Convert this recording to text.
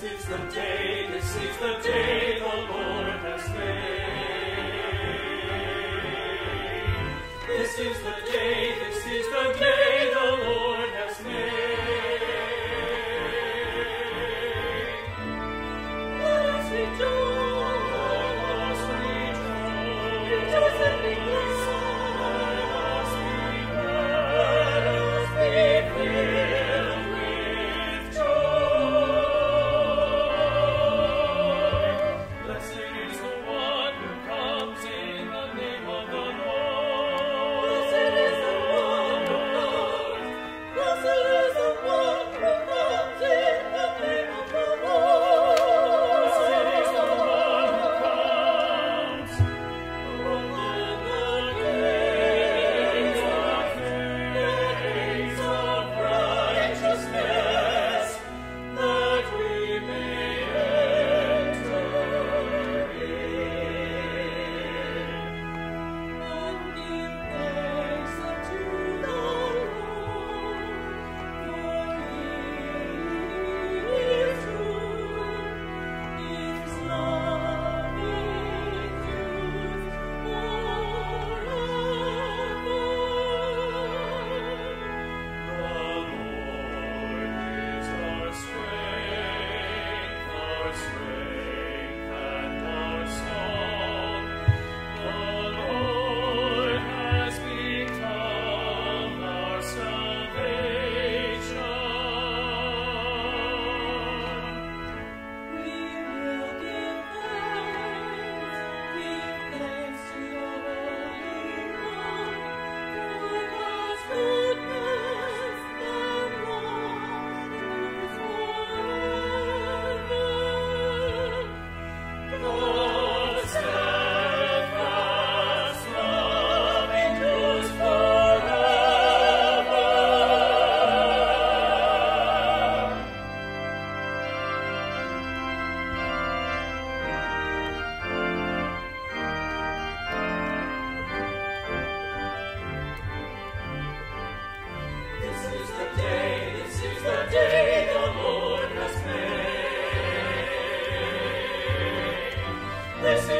This is the day, this is the day the Lord has made. This is the day. Ese